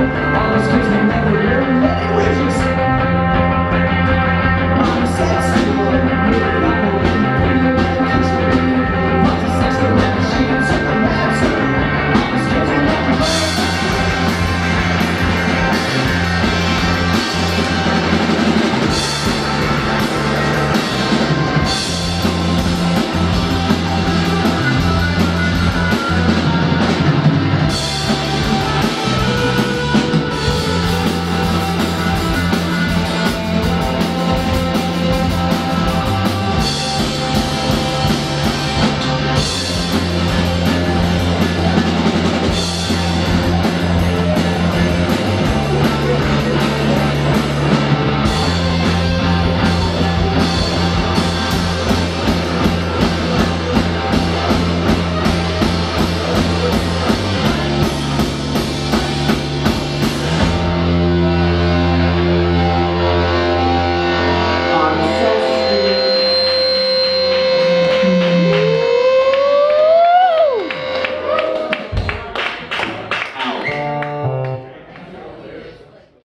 All the kids we never